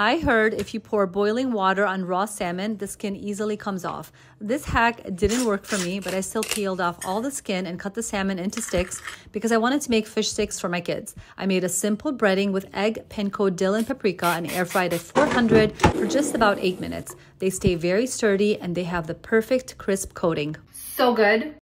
I heard if you pour boiling water on raw salmon, the skin easily comes off. This hack didn't work for me, but I still peeled off all the skin and cut the salmon into sticks because I wanted to make fish sticks for my kids. I made a simple breading with egg, panko, dill, and paprika and air fried at 400 for just about 8 minutes. They stay very sturdy and they have the perfect crisp coating. So good.